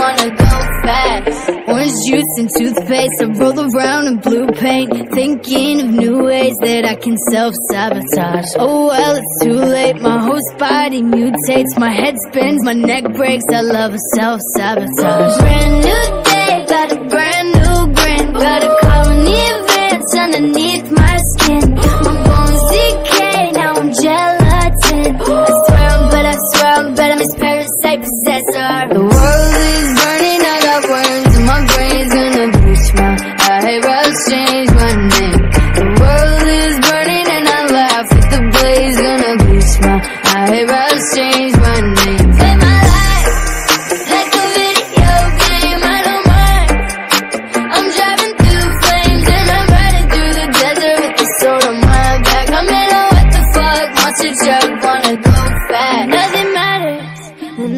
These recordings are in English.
wanna go fast. Orange juice and toothpaste, I roll around in blue paint, thinking of new ways that I can self-sabotage. Oh well, it's too late, my whole body mutates, my head spins, my neck breaks, I love a self-sabotage. Brand new day, got a brand new grin, got a colony advance underneath my skin. My bones decay, now I'm gelatin. I swear I'm but I swear I'm better, Miss Parasite Possessor.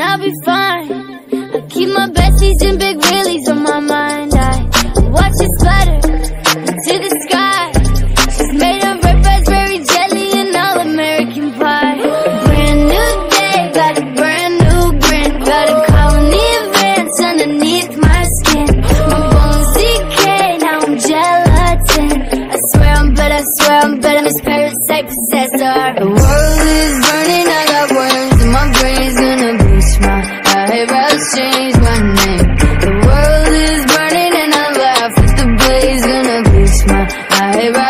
And I'll be fine. I keep my besties in big The world is burning and I laugh. The blaze, my